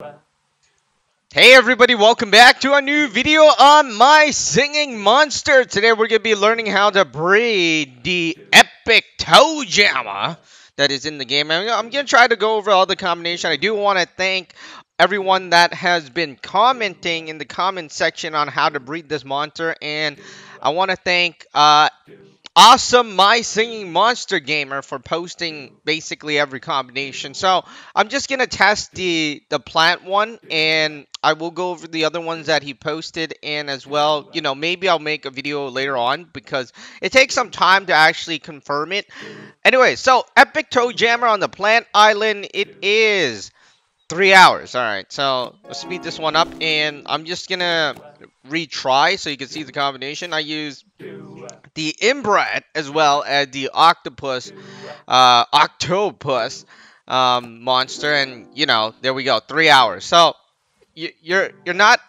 Hey everybody, welcome back to a new video on my singing monster. Today we're going to be learning how to breed the epic toe jammer that is in the game. I'm going to try to go over all the combination. I do want to thank everyone that has been commenting in the comment section on how to breed this monster and I want to thank uh, awesome my singing monster gamer for posting basically every combination. So i'm just gonna test the the plant one and i will go over the other ones that he posted and as well. You know maybe i'll make a video later on because it takes some time to actually confirm it. Anyway so epic toe jammer on the plant island it is three hours. All right so let's speed this one up and i'm just gonna retry so you can see the combination. I use the Entbrat as well as the Oaktopus, uh, Oaktopus um, monster, and you know, there we go, three hours. So you, you're you're not,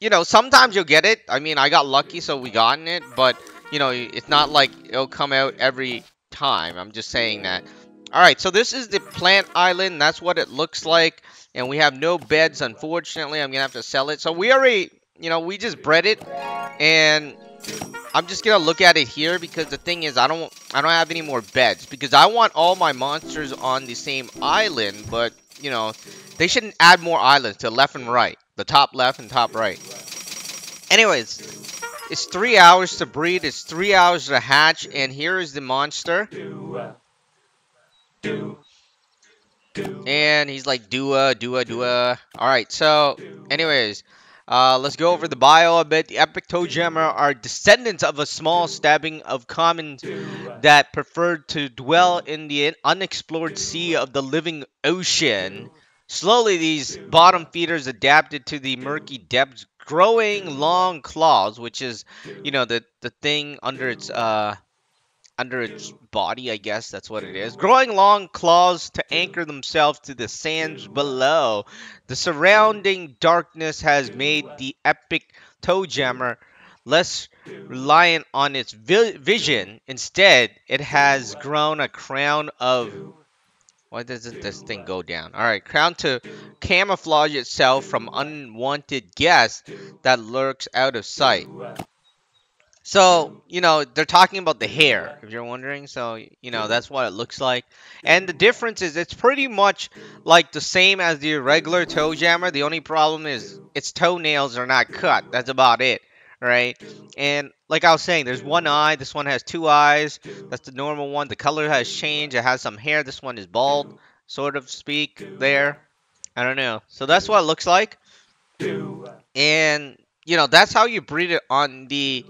you know, sometimes you'll get it. I mean, I got lucky, so we gotten it, but you know, it's not like it'll come out every time. I'm just saying that. All right, so this is the plant island. That's what it looks like, and we have no beds, unfortunately. I'm gonna have to sell it. So we already, you know, we just bred it, and I'm just gonna look at it here because the thing is I don't I don't have any more beds because I want all my monsters on the same island but you know they shouldn't add more islands to left and right the top left and top right. Anyways it's three hours to breed it's three hours to hatch and here is the monster. And he's like dua dua dua. All right so anyways uh, let's go over the bio a bit. The Epic Toe Jammer are descendants of a small stabbing of commons that preferred to dwell in the unexplored sea of the living ocean. Slowly, these bottom feeders adapted to the murky depths, growing long claws, which is, you know, the, the thing under its, uh, under its body, I guess that's what it is. Growing long claws to anchor themselves to the sands below. The surrounding darkness has made the epic toe jammer less reliant on its vi vision. Instead, it has grown a crown of why doesn't this thing go down? Alright, crown to camouflage itself from unwanted guests that lurks out of sight. So, you know, they're talking about the hair, if you're wondering. So, you know, that's what it looks like. And the difference is it's pretty much like the same as the regular toe jammer. The only problem is its toenails are not cut. That's about it, right? And like I was saying, there's one eye. This one has two eyes. That's the normal one. The color has changed. It has some hair. This one is bald, sort of speak there. I don't know. So that's what it looks like. And, you know, that's how you breed it on the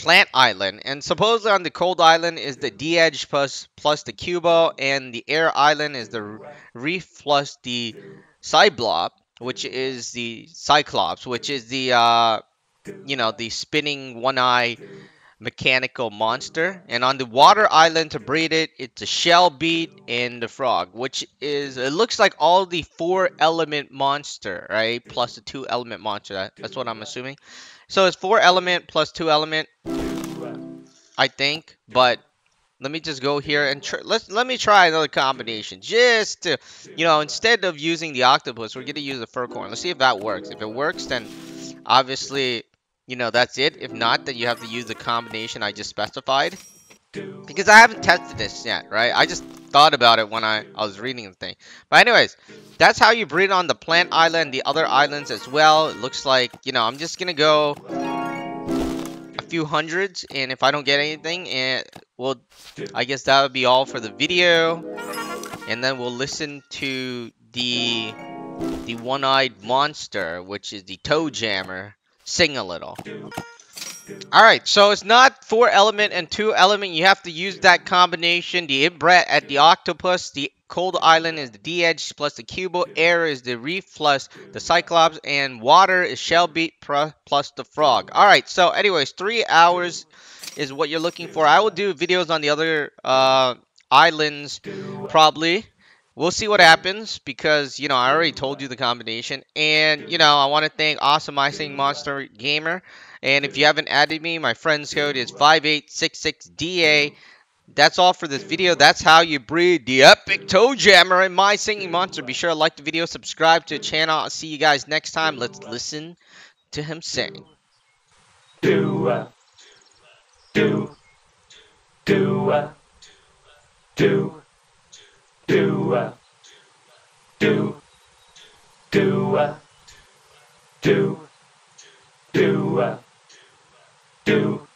Plant Island. And supposedly on the Cold Island is the Deedge plus, plus the Cubo, and the Air Island is the Reef plus the Cyblob, which is the Cyclops, which is the, uh, you know, the spinning one-eye mechanical monster. And on the water island to breed it, it's a Shellbeat and the frog, which is, it looks like all the four element monster, right? Plus the two element monster. That's what I'm assuming. So it's four element plus two element, I think. But let me just go here and let's let me try another combination just to, you know, instead of using the Oaktopus, we're gonna use the Furcorn. Let's see if that works. If it works, then obviously, you know, that's it. If not, then you have to use the combination I just specified. Because I haven't tested this yet, right? I just thought about it when I, I was reading the thing. But anyways, that's how you breed on the plant island, the other islands as well. It looks like, you know, I'm just going to go a few hundreds. And if I don't get anything, and well, I guess that would be all for the video. And then we'll listen to the the one-eyed monster, which is the toe jammer, sing a little. Alright, so it's not 4 element and 2 element. You have to use that combination. The Entbrat at the Oaktopus. The cold island is the Deedge plus the cubo. Air is the reef plus the cyclops. And water is Shellbeat plus the frog. Alright, so anyways, 3 hours is what you're looking for. I will do videos on the other uh, islands probably. We'll see what happens because, you know, I already told you the combination. And, you know, I want to thank Awesome Icing Monster Gamer. And if you haven't added me, my friend's code is 5866DA. that's all for this video. That's how you breed the epic toe jammer and my singing monster. Be sure to like the video, subscribe to the channel. I'll see you guys next time. Let's listen to him sing. Do uh, do do uh, do do uh, do do uh, do do uh, do